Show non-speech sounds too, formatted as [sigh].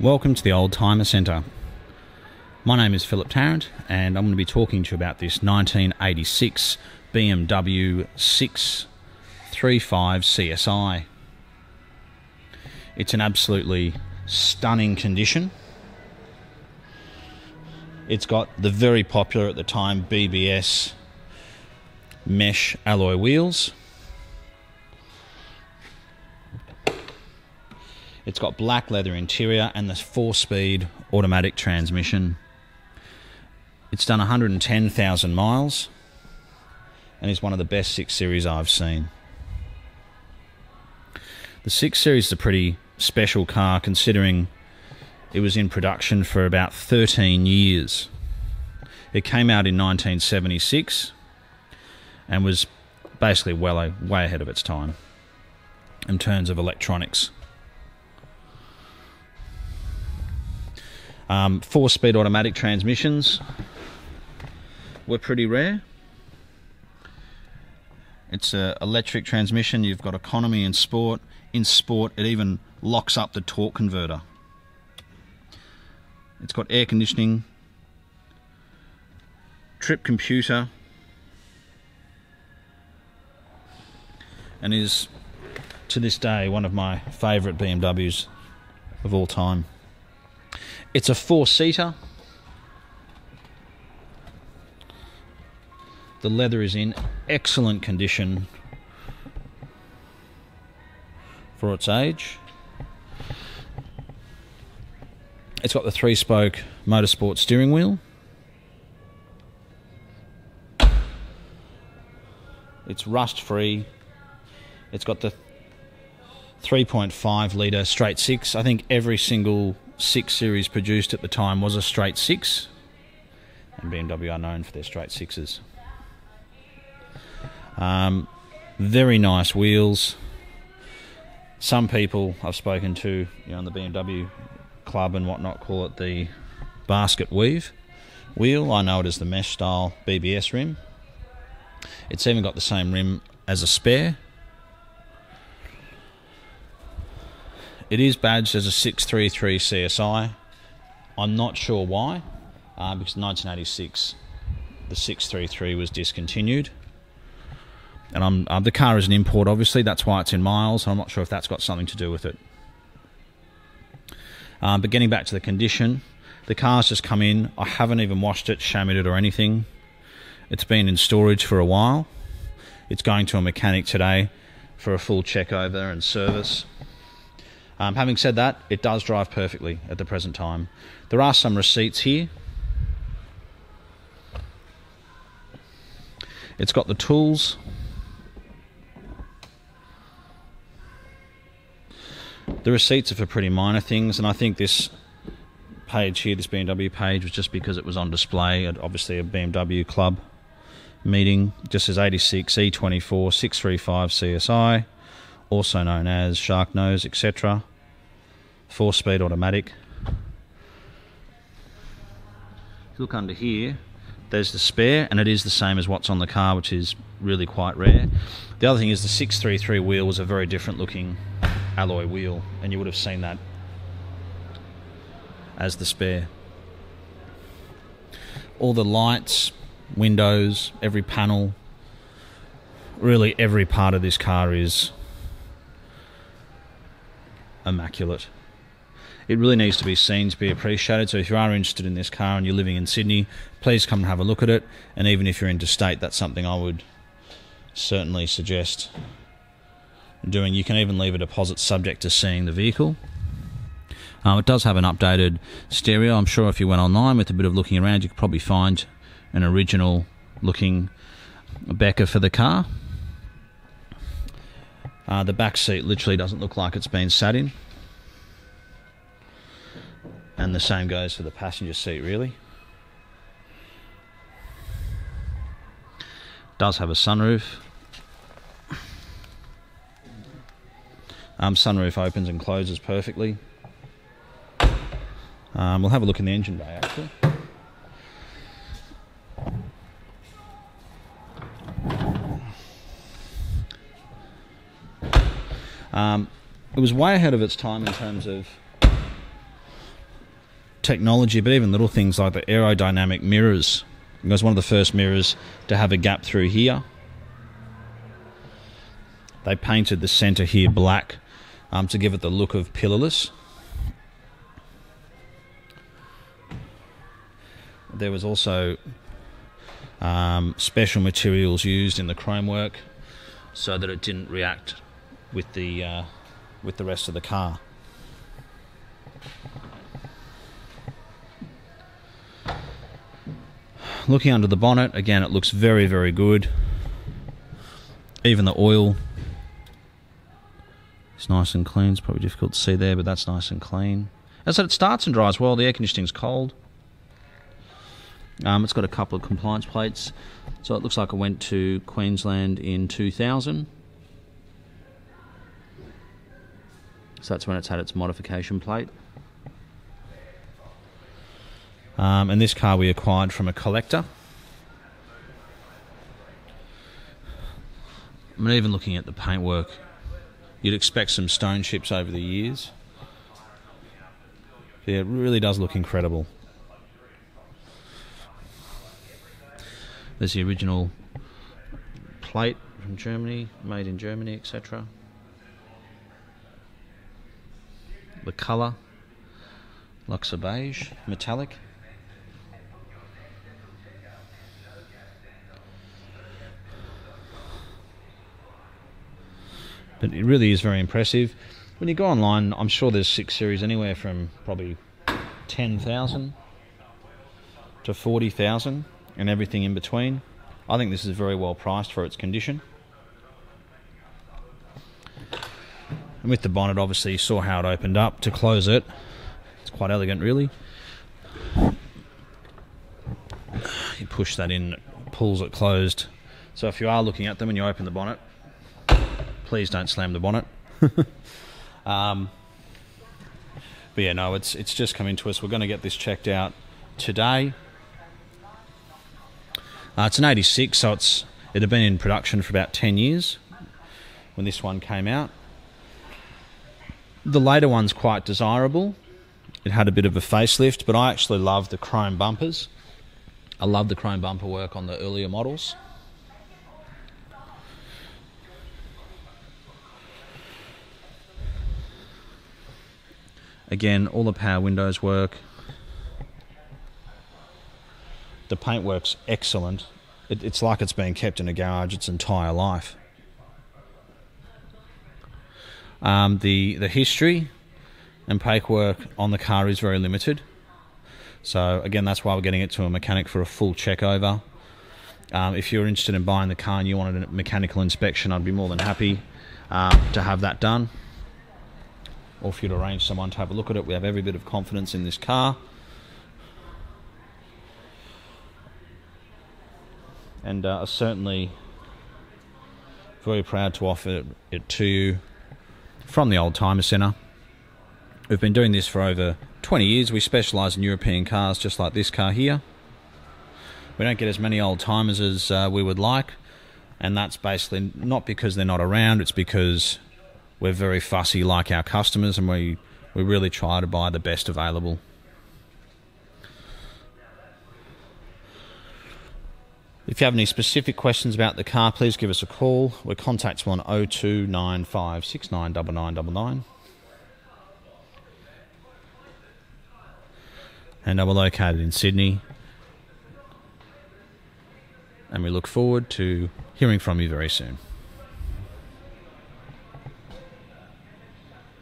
Welcome to the Oldtimer Centre. My name is Philip Tarrant, and I'm going to be talking to you about this 1986 BMW 635 CSI. It's an absolutely stunning condition. It's got the very popular at the time BBS mesh alloy wheels. It's got black leather interior and the four speed automatic transmission. It's done 110,000 miles and is one of the best 6 Series I've seen. The 6 Series is a pretty special car considering it was in production for about 13 years. It came out in 1976 and was basically well way ahead of its time in terms of electronics. Um, four speed automatic transmissions were pretty rare. It's an electric transmission. You've got economy and sport. In sport, it even locks up the torque converter. It's got air conditioning, trip computer, and is to this day one of my favourite BMWs of all time. It's a four seater. The leather is in excellent condition for its age. It's got the three spoke motorsport steering wheel. It's rust free. It's got the 3.5 litre straight six. I think every single six series produced at the time was a straight six, and BMW are known for their straight sixes. Um, very nice wheels. Some people I've spoken to, you know, in the BMW club and whatnot, call it the basket weave wheel. I know it as the mesh style BBS rim. It's even got the same rim as a spare. It is badged as a 633 CSI. I'm not sure why, uh, because 1986 the 633 was discontinued and I'm uh, the car is an import. Obviously, that's why it's in miles. I'm not sure if that's got something to do with it. Um, but getting back to the condition, the car's just come in. I haven't even washed it, chamoised it, or anything. It's been in storage for a while. It's going to a mechanic today for a full check over and service. Um, having said that, it does drive perfectly at the present time. There are some receipts here. It's got the tools The receipts are for pretty minor things, and I think this page here, this BMW page, was just because it was on display at obviously a BMW club meeting. Just as 86 E24 635 CSI, also known as Shark Nose, etc. Four speed automatic. Look under here, there's the spare, and it is the same as what's on the car, which is really quite rare. The other thing is the 633 wheel was a very different looking alloy wheel, and you would have seen that as the spare. All the lights, windows, every panel, really every part of this car is immaculate. It really needs to be seen to be appreciated. So if you are interested in this car and you're living in Sydney, please come and have a look at it. And even if you're interstate, that's something I would certainly suggest doing. You can even leave a deposit subject to seeing the vehicle. Uh, it does have an updated stereo. I'm sure if you went online with a bit of looking around, you could probably find an original looking Becker for the car. Uh, the back seat literally doesn't look like it's been sat in. And the same goes for the passenger seat, really. Does have a sunroof. Um, sunroof opens and closes perfectly. Um, we'll have a look in the engine bay actually. Um, it was way ahead of its time in terms of technology, but even little things like the aerodynamic mirrors. It was one of the first mirrors to have a gap through here. They painted the centre here black um, to give it the look of pillarless. There was also um, special materials used in the chrome work so that it didn't react with the uh, with the rest of the car. Looking under the bonnet, again, it looks very, very good. Even the oil is nice and clean. It's probably difficult to see there, but that's nice and clean. As said, it starts and dries well. The air conditioning's cold. Um, it's got a couple of compliance plates. So it looks like it went to Queensland in 2000. So that's when it's had its modification plate. Um, and this car we acquired from a collector. I mean, even looking at the paintwork, you'd expect some stone chips over the years. Yeah, it really does look incredible. There's the original plate from Germany, made in Germany, etc. The colour, Luxor beige, metallic. But it really is very impressive. When you go online, I'm sure there's six series anywhere from probably 10,000 to 40,000 and everything in between. I think this is very well priced for its condition. And with the bonnet, obviously, you saw how it opened up to close it. It's quite elegant, really. You push that in, pulls it closed. So if you are looking at them and you open the bonnet, please don't slam the bonnet. [laughs] um, but yeah, no, it's it's just coming to us. We're going to get this checked out today. Uh, it's an 86, so it's it had been in production for about 10 years when this one came out. The later one's quite desirable. It had a bit of a facelift, but I actually love the chrome bumpers. I love the chrome bumper work on the earlier models. Again, all the power windows work. The paintwork's excellent. It, it's like it's been kept in a garage its entire life. Um, the the history and paintwork on the car is very limited. So again, that's why we're getting it to a mechanic for a full check over. Um, if you're interested in buying the car and you wanted a mechanical inspection, I'd be more than happy uh, to have that done. Or if you'd arrange someone to have a look at it, we have every bit of confidence in this car. and uh, certainly very proud to offer it to you from the Oldtimer Centre. We've been doing this for over 20 years. We specialise in European cars just like this car here. We don't get as many old timers as uh, we would like, and that's basically not because they're not around, it's because we're very fussy like our customers and we, we really try to buy the best available. If you have any specific questions about the car, please give us a call. We're contactable on 0295699999. And we're located in Sydney. And we look forward to hearing from you very soon.